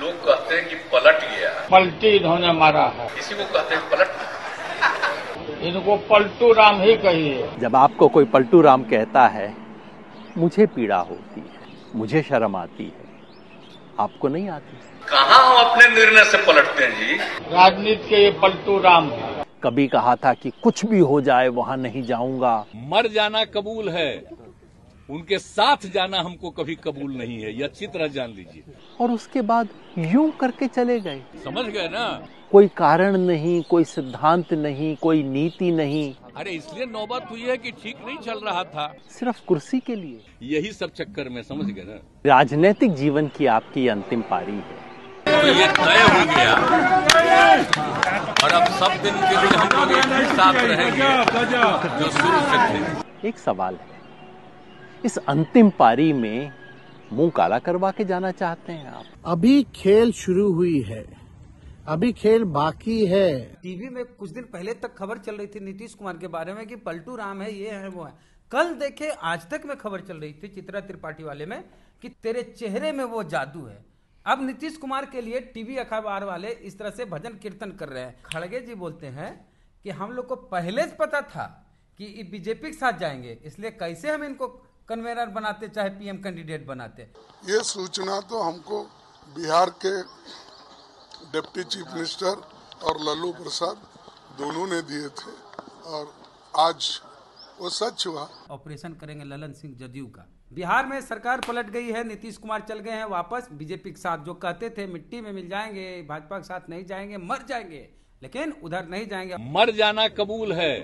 लोग कहते हैं कि पलट गया। पलटी इन्होंने मारा है। इसी को कहते हैं पलट। इनको पलटू राम ही कहिए। जब आपको कोई पलटू राम कहता है मुझे पीड़ा होती है मुझे शर्म आती है। आपको नहीं आती? कहाँ हम अपने निर्णय से पलटते हैं जी? राजनीति के ये पलटू राम है। कभी कहा था कि कुछ भी हो जाए वहाँ नहीं जाऊँगा। मर जाना कबूल है। उनके साथ जाना हमको कभी कबूल नहीं है। यह अच्छी तरह जान लीजिए। और उसके बाद यूँ करके चले गए। समझ गए ना? कोई कारण नहीं कोई सिद्धांत नहीं कोई नीति नहीं। अरे इसलिए नौबत हुई है कि ठीक नहीं चल रहा था। सिर्फ़ कुर्सी के लिए। यही सब चक्कर में समझ गए ना? राजनीतिक जीवन की आपकी अंतिम पारी है। तो ये तय हो गया। और अब सब दिन के लिए हम लोग एक साथ रहेंगे जो शुरू से थे। एक सवाल है। इस अंतिम पारी में मुँह काला करवा के जाना चाहते हैं आप। अभी खेल शुरू हुई है। अभी खेल बाकी है। टीवी में कुछ दिन पहले तक खबर चल रही थी नीतीश कुमार के बारे में कि पलटू राम है ये है वो है। कल देखे आज तक में खबर चल रही थी चित्रा त्रिपाठी वाले में कि तेरे चेहरे में वो जादू है। अब नीतीश कुमार के लिए टीवी अखबार वाले इस तरह से भजन कीर्तन कर रहे हैं। खड़गे जी बोलते हैं कि हम लोग को पहले से पता था कि ये बीजेपी के साथ जाएँगे इसलिए कैसे हम इनको कन्वेनर बनाते चाहे पीएम कैंडिडेट बनाते। ये सूचना तो हमको बिहार के डिप्टी चीफ मिनिस्टर और लल्लू प्रसाद दोनों ने दिए थे और आज वो सच हुआ। ऑपरेशन करेंगे ललन सिंह जदयू का। बिहार में सरकार पलट गई है नीतीश कुमार चल गए हैं वापस बीजेपी के साथ जो कहते थे मिट्टी में मिल जाएँगे भाजपा के साथ नहीं जाएँगे मर जाएँगे लेकिन उधर नहीं जाएँगे। मर जाना कबूल है।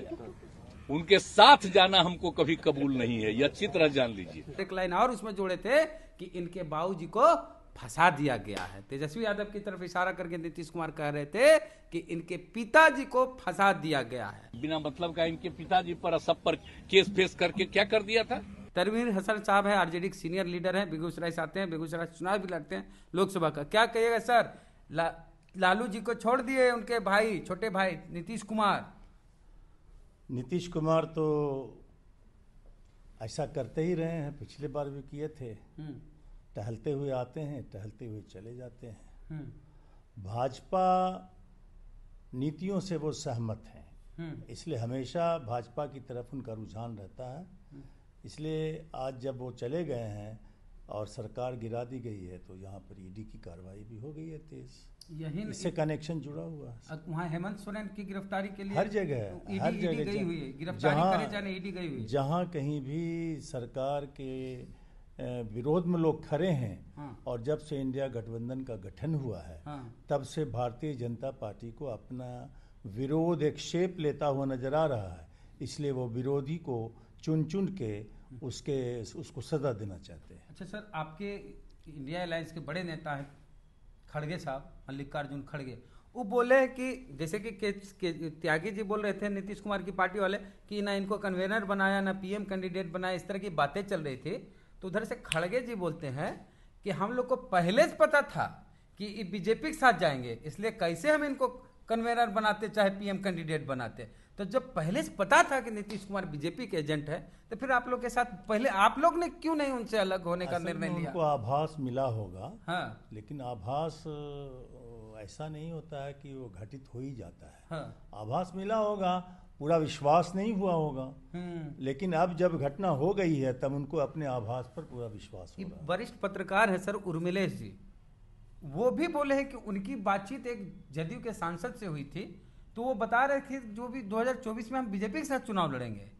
उनके साथ जाना हमको कभी कबूल नहीं है। यह अच्छी तरह जान लीजिए। एक लाइन और उसमें जोड़े थे कि इनके बाबू जी को फंसा दिया गया है। तेजस्वी यादव की तरफ़ इशारा करके नीतीश कुमार कह रहे थे कि इनके पिताजी को फंसा दिया गया है। बिना मतलब का इनके पिताजी पर सब पर केस फेस करके क्या कर दिया था? तरवीर हसन साहब है आरजेडी के सीनियर लीडर हैं बेगूसराय से आते हैं बेगूसराय चुनाव भी लड़ते हैं लोकसभा का। क्या कहिएगा सर? ला, लालू जी को छोड़ दिए उनके भाई छोटे भाई नीतीश कुमार। नीतीश कुमार तो ऐसा करते ही रहे हैं पिछले बार भी किए थे। टहलते हुए आते हैं टहलते हुए चले जाते हैं। भाजपा नीतियों से वो सहमत हैं। इसलिए हमेशा भाजपा की तरफ़ उनका रुझान रहता है। इसलिए आज जब वो चले गए हैं और सरकार गिरा दी गई है तो यहाँ पर ईडी की कार्रवाई भी हो गई है तेज। यही इससे कनेक्शन जुड़ा हुआ है। वहाँ हेमंत सोरेन की गिरफ्तारी के लिए हर जगह हर जगह गई हुई है। गिरफ्तारी करे जाने ईडी गई हुई है। जहाँ कहीं भी सरकार के विरोध में लोग खड़े हैं हाँ। और जब से इंडिया गठबंधन का गठन हुआ है हाँ। तब से भारतीय जनता पार्टी को अपना विरोध एक शेप लेता हुआ नज़र आ रहा है। इसलिए वो विरोधी को चुन चुन के उसके उसको सजा देना चाहते हैं। अच्छा सर आपके इंडिया अलायंस के बड़े नेता हैं खड़गे साहब मल्लिकार्जुन खड़गे। वो बोले कि जैसे कि के, के, त्यागी जी बोल रहे थे नीतीश कुमार की पार्टी वाले कि ना इनको कन्वेनर बनाया ना पीएम कैंडिडेट बनाया इस तरह की बातें चल रही थी। तो उधर से खड़गे जी बोलते हैं कि हम लोग को पहले से पता था कि बीजेपी के साथ जाएँगे इसलिए कैसे हम इनको कन्वेनर बनाते चाहे पीएम कैंडिडेट बनाते। तो जब पहले से पता था कि नीतीश कुमार बीजेपी के एजेंट है तो फिर आप लोग के साथ पहले आप लोग ने क्यों नहीं उनसे अलग होने का निर्णय उनको आभास मिला होगा हाँ। लेकिन आभास ऐसा नहीं होता है कि वो घटित हो ही जाता है। हाँ। आभास मिला होगा पूरा विश्वास नहीं हुआ होगा। हम्म। लेकिन अब जब घटना हो गई है तब उनको अपने आभास पर पूरा विश्वास वरिष्ठ पत्रकार है सर उर्मिलेश जी। वो भी बोले हैं कि उनकी बातचीत एक जदयू के सांसद से हुई थी तो वो बता रहे थे जो भी 2024 में हम बीजेपी के साथ चुनाव लड़ेंगे।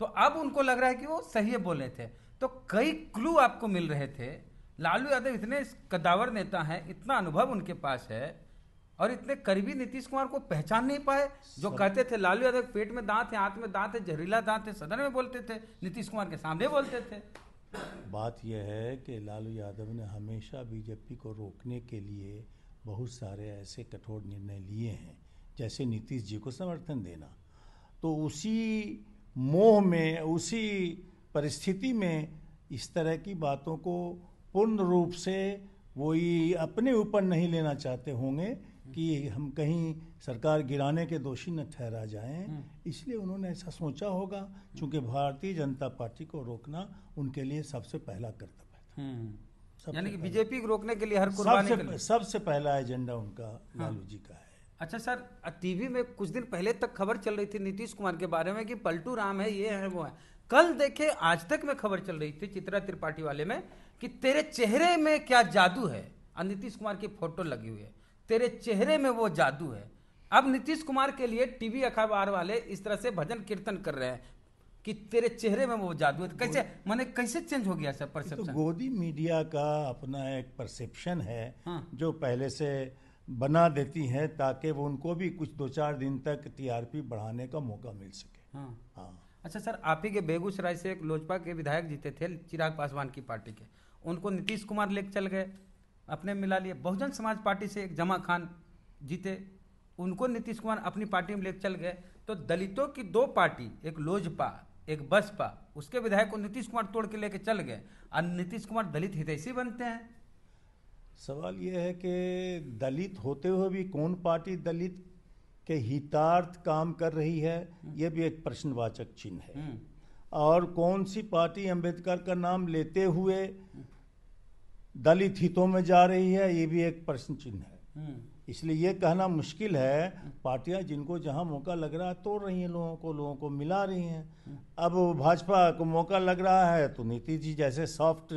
तो अब उनको लग रहा है कि वो सही बोले थे। तो कई क्लू आपको मिल रहे थे। लालू यादव इतने कदावर नेता हैं इतना अनुभव उनके पास है और इतने करीबी नीतीश कुमार को पहचान नहीं पाए जो कहते थे लालू यादव पेट में दांत है हाथ में दांत है जहरीला दांत है सदन में बोलते थे नीतीश कुमार के सामने बोलते थे। बात यह है कि लालू यादव ने हमेशा बीजेपी को रोकने के लिए बहुत सारे ऐसे कठोर निर्णय लिए हैं, जैसे नीतीश जी को समर्थन देना। तो उसी मोह में, उसी परिस्थिति में इस तरह की बातों को पूर्ण रूप से वो ये अपने ऊपर नहीं लेना चाहते होंगे। कि हम कहीं सरकार गिराने के दोषी न ठहरा जाएँ। इसलिए उन्होंने ऐसा सोचा होगा क्योंकि भारतीय जनता पार्टी को रोकना उनके लिए सबसे पहला कर्तव्य था हम्म। यानी कि बीजेपी को रोकने के लिए हर सबसे सबसे पहला एजेंडा उनका लालू जी का है। अच्छा सर टीवी में कुछ दिन पहले तक खबर चल रही थी नीतीश कुमार के बारे में कि पलटू राम है ये है वो है। कल देखे आज तक में खबर चल रही थी चित्रा त्रिपाठी वाले में कि तेरे चेहरे में क्या जादू है। और नीतीश कुमार की फ़ोटो लगी हुई है। तेरे चेहरे में वो जादू है। अब नीतीश कुमार के लिए टीवी अखबार वाले इस तरह से भजन कीर्तन कर रहे हैं कि तेरे चेहरे में वो जादू है। कैसे? मैंने कैसे चेंज हो गया सर परसेप्शन तो गोदी मीडिया का अपना एक परसेप्शन है हाँ। जो पहले से बना देती है ताकि वो उनको भी कुछ दो चार दिन तक टीआरपी बढ़ाने का मौका मिल सके। हाँ। हाँ। अच्छा सर आप ही के बेगूसराय से एक लोजपा के विधायक जीते थे चिराग पासवान की पार्टी के। उनको नीतीश कुमार लेकर चल गए। अपने मिला लिए। बहुजन समाज पार्टी से एक जमा खान जीते। उनको नीतीश कुमार अपनी पार्टी में लेकर चल गए। तो दलितों की दो पार्टी एक लोजपा एक बसपा उसके विधायक को नीतीश कुमार तोड़ के लेके चल गए। और नीतीश कुमार दलित हितैषी बनते हैं। सवाल यह है कि दलित होते हुए भी कौन पार्टी दलित के हितार्थ काम कर रही है? यह भी एक प्रश्नवाचक चिन्ह है। हम्म, और कौन सी पार्टी अंबेडकर का नाम लेते हुए दलित हितों में जा रही है ये भी एक प्रश्न चिन्ह है। हम्म, इसलिए ये कहना मुश्किल है पार्टियाँ जिनको जहाँ मौका लग रहा है तोड़ रही हैं लोगों को लोगों को मिला रही हैं। अब भाजपा को मौका लग रहा है तो नीतीश जी जैसे सॉफ्ट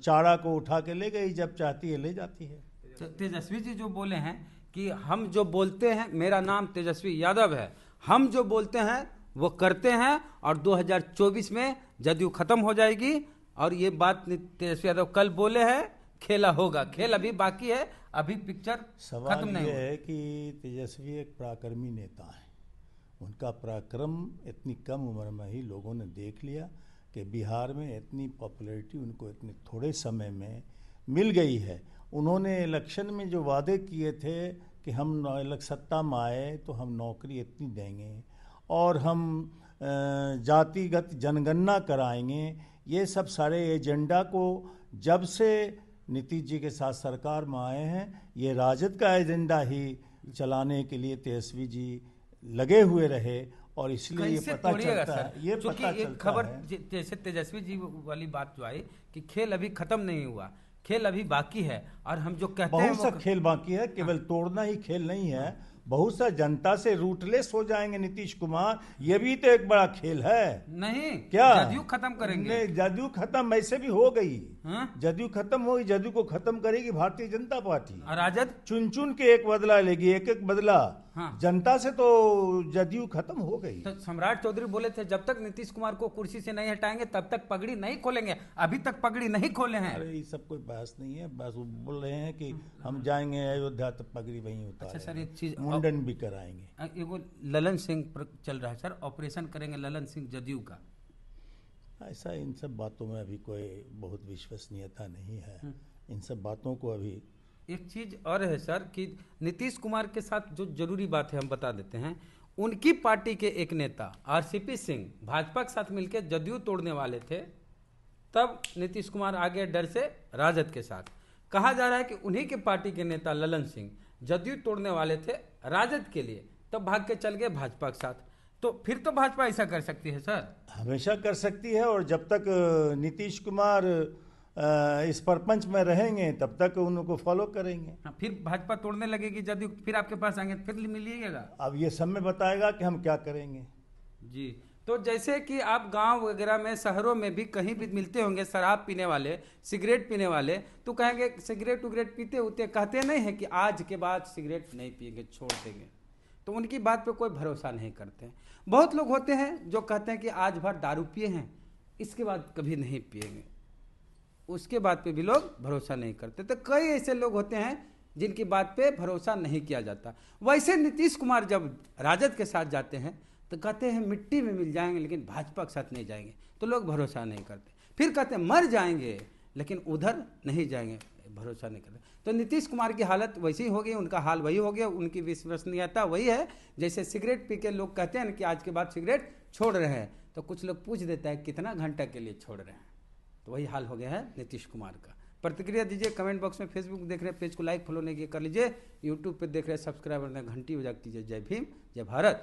चारा को उठा के ले गई जब चाहती है ले जाती है। तो तेजस्वी जी जो बोले हैं कि हम जो बोलते हैं मेरा नाम तेजस्वी यादव है हम जो बोलते हैं वो करते हैं और 2024 में जदयू खत्म हो जाएगी और ये बात तेजस्वी यादव कल बोले हैं खेला होगा। खेल अभी बाकी है अभी पिक्चर सवाल खत्म नहीं ये है कि तेजस्वी एक पराक्रमी नेता है। उनका पराक्रम इतनी कम उम्र में ही लोगों ने देख लिया कि बिहार में इतनी पॉपुलैरिटी उनको इतने थोड़े समय में मिल गई है। उन्होंने इलेक्शन में जो वादे किए थे कि हम सत्ता में आए तो हम नौकरी इतनी देंगे और हम जातिगत जनगणना कराएँगे ये सब सारे एजेंडा को जब से नीतीश जी के साथ सरकार में आए हैं ये राजद का एजेंडा ही चलाने के लिए तेजस्वी जी लगे हुए रहे और इसलिए ये पता चलता है ये पता एक खबर जैसे तेजस्वी जी वाली बात जो आई कि खेल अभी खत्म नहीं हुआ खेल अभी बाकी है और हम जो कहते हैं बहुत सा खेल बाकी है। केवल तोड़ना ही खेल नहीं है बहुत सा जनता से रूटलेस हो जाएँगे नीतीश कुमार ये भी तो एक बड़ा खेल है। नहीं क्या? जदयू खत्म करेंगे। नहीं, जदयू खत्म ऐसे भी हो गई। हाँ? जदयू खत्म होगी जदयू को खत्म करेगी भारतीय जनता पार्टी। राजद? चुन चुन के एक बदला लेगी एक एक बदला। हाँ। जनता से तो जदयू खत्म हो गई। तो सम्राट चौधरी बोले थे जब तक नीतीश कुमार को कुर्सी से नहीं हटाएँगे तब तक पगड़ी नहीं खोलेंगे। अभी तक पगड़ी नहीं खोले हैं। अरे ये सब कोई बहस नहीं है। बस वो बोल रहे हैं कि हम जाएँगे अयोध्या तो पगड़ी वहीं अच्छा सर, एक चीज- मुंडन भी कराएँगे। एगो ललन सिंह चल रहा है सर ऑपरेशन करेंगे ललन सिंह जदयू का। ऐसा इन सब बातों में अभी कोई बहुत विश्वसनीयता नहीं है। हम्म। इन सब बातों को अभी एक चीज़ और है सर कि नीतीश कुमार के साथ जो ज़रूरी बात है, हम बता देते हैं। उनकी पार्टी के एक नेता, आरसीपी सिंह, भाजपा के साथ मिलकर जदयू तोड़ने वाले थे, तब नीतीश कुमार आगे डर से राजद के साथ। कहा जा रहा है कि उन्हीं के पार्टी के नेता ललन सिंह जदयू तोड़ने वाले थे राजद के लिए, तब भाग के चल गए भाजपा के साथ। तो फिर तो भाजपा ऐसा कर सकती है, सर? हमेशा कर सकती है और जब तक नीतीश कुमार इस परपंच में रहेंगे तब तक उनको फॉलो करेंगे। हाँ, फिर भाजपा तोड़ने लगेगी जदयू फिर आपके पास आएँगे फिर मिलिएगा। अब ये समय बताएगा कि हम क्या करेंगे। जी तो जैसे कि आप गाँव वगैरह में शहरों में भी कहीं भी मिलते होंगे शराब पीने वाले सिगरेट पीने वाले तो कहेंगे सिगरेट उगरेट पीते होते कहते नहीं है कि आज के बाद सिगरेट नहीं पिएँगे छोड़ देंगे। तो उनकी बात पे कोई भरोसा नहीं करते बहुत लोग होते हैं जो कहते हैं कि आज भर दारू पिए हैं इसके बाद कभी नहीं पिएँगे उसके बात पे भी लोग भरोसा नहीं करते। तो कई ऐसे लोग होते हैं जिनकी बात पे भरोसा नहीं किया जाता। वैसे नीतीश कुमार जब राजद के साथ जाते हैं तो कहते हैं, मिट्टी में मिल जाएँगे, लेकिन भाजपा के साथ नहीं जाएँगे। तो लोग भरोसा नहीं करते। फिर कहते हैं, मर जाएँगे, लेकिन उधर नहीं जाएँगे, भरोसा नहीं करते। तो नीतीश कुमार की हालत वैसी ही गई, उनका हाल वही हो गया, उनकी विश्वसनीयता वही है। जैसे सिगरेट पी के लोग कहते हैं कि आज के बाद सिगरेट छोड़ रहे हैं तो कुछ लोग पूछ देता है, कितना घंटा के लिए छोड़ रहे हैं? तो वही हाल हो गया है नीतीश कुमार का। प्रतिक्रिया दीजिए कमेंट बॉक्स में फेसबुक देख रहे हैं पेज को लाइक फॉलो नहीं किया, कर लीजिए यूट्यूब पर देख रहे हैं सब्सक्राइबर ने घंटी बजा दीजिए। जय भीम, जय भारत।